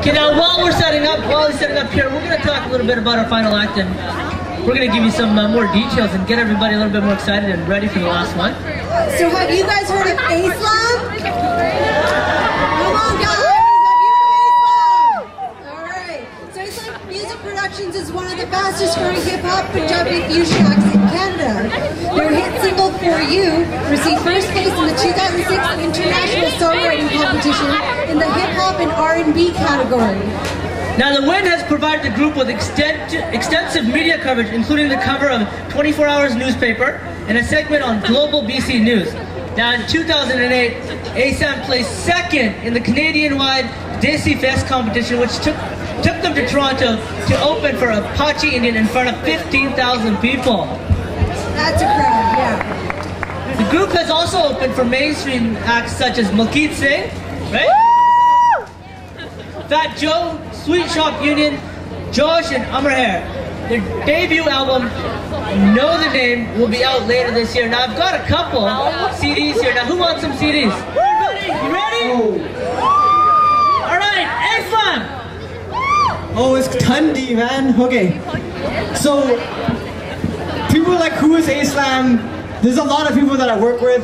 Okay, now while we're setting up, while we're setting up here, we're going to talk a little bit about our final act and we're going to give you some uh, more details and get everybody a little bit more excited and ready for the last one. So have you guys heard of A-Slam? Come on guys, have you heard of A-Slam? Alright, so Music Productions is one of the fastest growing hip hop Punjabi fusion acts in Canada. Their hit single For You received first place in the 2006 International Songwriting Competition in the hip hop and R&B category. Now, the win has provided the group with extensive media coverage, including the cover of 24 Hours newspaper and a segment on Global BC News. Now, in 2008, A-Slam placed second in the Canadian-wide Desi Fest competition, which took took them to Toronto to open for Apache Indian in front of 15,000 people. That's a crowd. The group has also opened for mainstream acts such as Malkeet Singh, right? Fat Joe, Sweatshop Union, Josh, and Amar Hair. Their debut album, Know the Name, will be out later this year. Now I've got a couple CDs here. Now who wants some CDs? Everybody, you ready? All right, A-Slam. Oh, it's Tundi, man. Okay. So, people like who is A-Slam? There's a lot of people that I work with.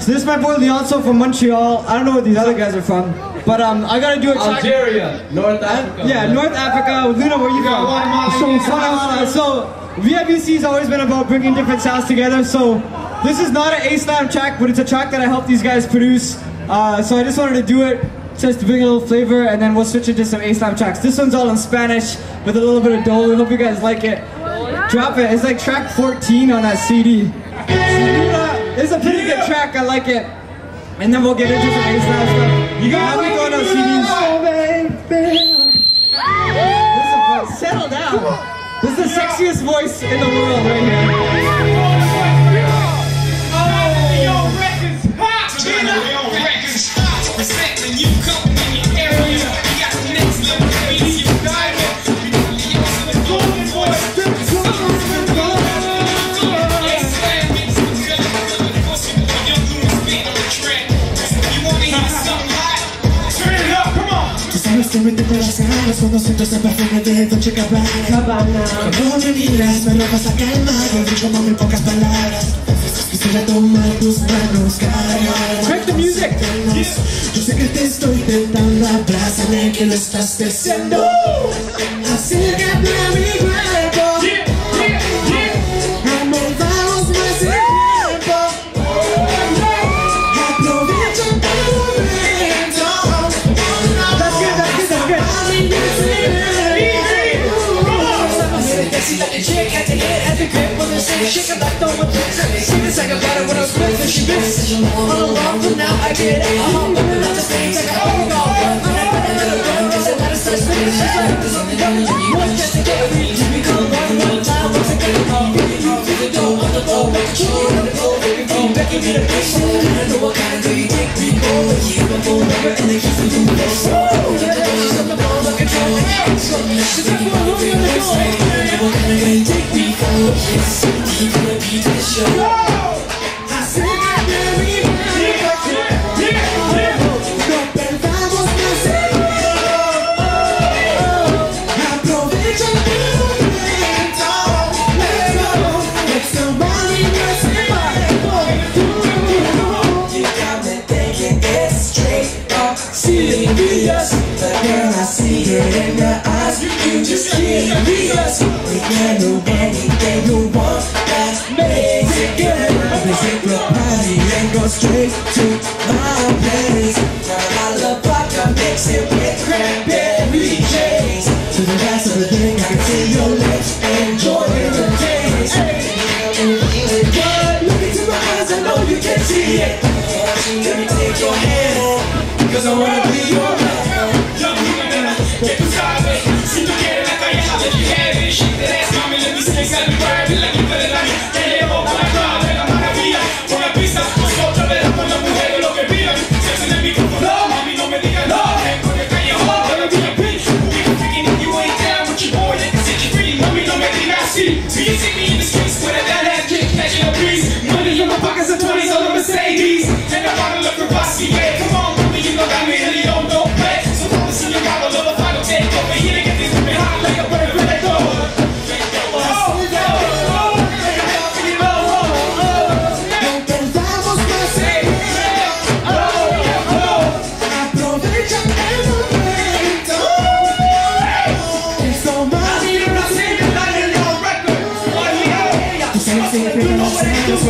So this is my boy Leonso from Montreal. I don't know where these other guys are from, but um, I gotta do a track. Algeria, North Africa. Yeah, North Africa. Luna, where you from? Guatemala. So, Guatemala. So, VIBC's always been about bringing different sounds together. So, this is not an A-Slam track, but it's a track that I helped these guys produce. Uh, so I just wanted to do it just to bring a little flavor, and then we'll switch into some A-Slam tracks. This one's all in Spanish with a little bit of Dolo. Hope you guys like it. Drop it. It's like track 14 on that CD. It's a pretty good track. I like it. And then we'll get into some A-Slam stuff. You guys, we going on CDs. Settle down. This is the sexiest voice in the world right here. Siento ese perfume de Dolce Gabbana. Cuando me miras me robas la calma Yo digo mami pocas palabras Quisiera tomar tus manos, cara Crank the music. Yo sé que te estoy intentando Abrázame que lo estás deseando like the one She was like when I was with her. She bitch All along but now I get it. I'm all up and out the things like oh no When I put another one Cause I let her start spinning She's like There's only one One chance to get me? To become one one time Once again I'm beating you to the door On the floor Make a chill on the floor Baby boom Begging me to bitch I know what kind of girl you think me Oh but you my phone number And they keep me doing this. Get the doors on the floor Look at you She's like well who you the door I girl I see it in your eyes You can just curious We can do anything you want That makes it good Visit the party and go straight to my place Girl I love vodka mix it with cranberry juice To the rest of the thing I can see your lips Enjoying the taste Girl, look into my eyes, I know you can see it Let me take your hand Cause I wanna Mercedes and a bottle of Ravasi. Yeah, come on, baby, you know that me really don't know play. So come and see your model love a final take over here to get these women hot like a bird when they oh, go.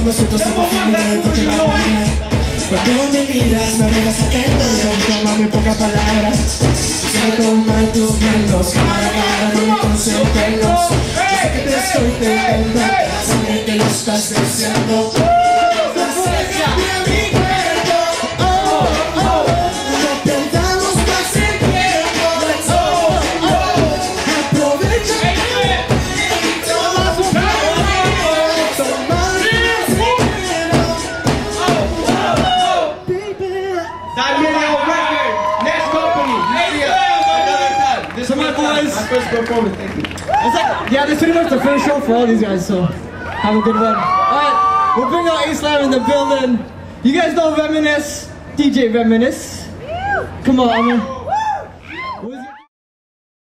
Nosotros Tú me miras, no me vas a entender pocas palabras Se toman tus manos Agarran tus pelos Yo sé que te estoy intentando Sé que lo estás deseando. First performance. Thank you. like, yeah, this is pretty much the first show for all these guys, so have a good one. Alright, we'll bring out A-Slam in the building. You guys know Reminisce, DJ Reminisce. Come on, I'm